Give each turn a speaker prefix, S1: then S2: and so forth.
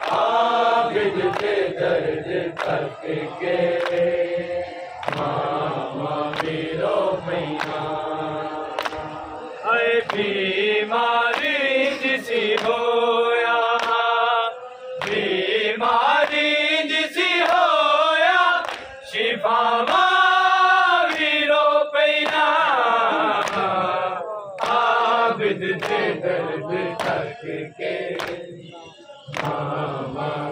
S1: आबिद के दर्द तक के जिसी होया। बीमारी जिसी होया। पैना। आबिद के दर्द तक मामा